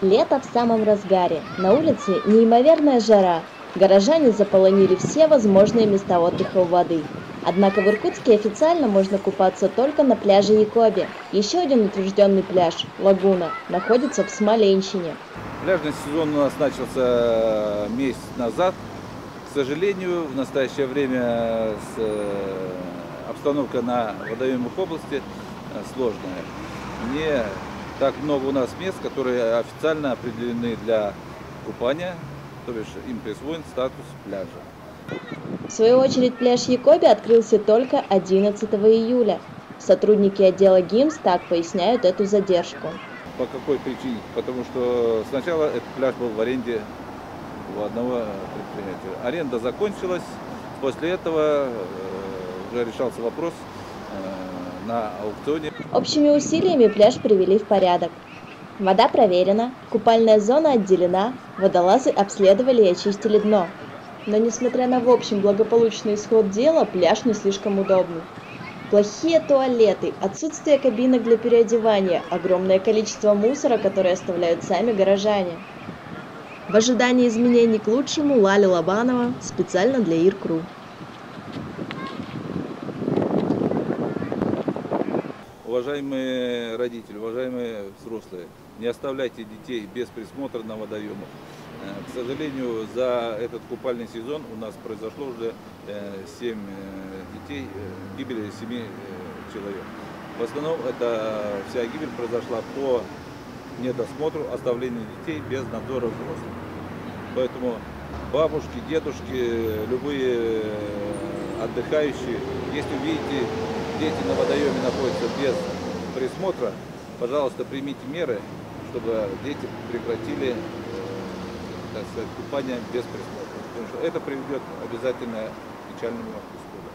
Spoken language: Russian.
Лето в самом разгаре. На улице неимоверная жара. Горожане заполонили все возможные места отдыха у воды. Однако в Иркутске официально можно купаться только на пляже Якоби. Еще один утвержденный пляж, Лагуна, находится в Смоленщине. Пляжный сезон у нас начался месяц назад. К сожалению, в настоящее время э, обстановка на водоемах области э, сложная. Не так много у нас мест, которые официально определены для купания, то бишь им присвоен статус пляжа. В свою очередь пляж Якоби открылся только 11 июля. Сотрудники отдела ГИМС так поясняют эту задержку. По какой причине? Потому что сначала этот пляж был в аренде у одного предприятия. Аренда закончилась, после этого э, уже решался вопрос э, на аукционе. Общими усилиями пляж привели в порядок. Вода проверена, купальная зона отделена, водолазы обследовали и очистили дно. Но несмотря на в общем благополучный исход дела, пляж не слишком удобный. Плохие туалеты, отсутствие кабинок для переодевания, огромное количество мусора, которое оставляют сами горожане. В ожидании изменений к лучшему Лаля Лобанова специально для Иркру. Уважаемые родители, уважаемые взрослые, не оставляйте детей без присмотра на водоемах. Э, К сожалению, за этот купальный сезон у нас произошло уже 7 детей, э, гибели 7 человек. В основном это вся гибель произошла по недосмотру, оставлению детей без надзора взрослых. Поэтому бабушки, дедушки, любые э, отдыхающие, если увидите, дети на водоеме находятся без присмотра, пожалуйста, примите меры, чтобы дети прекратили э, сказать, купание без присмотра. Потому что это приведет обязательно к печальному исходу.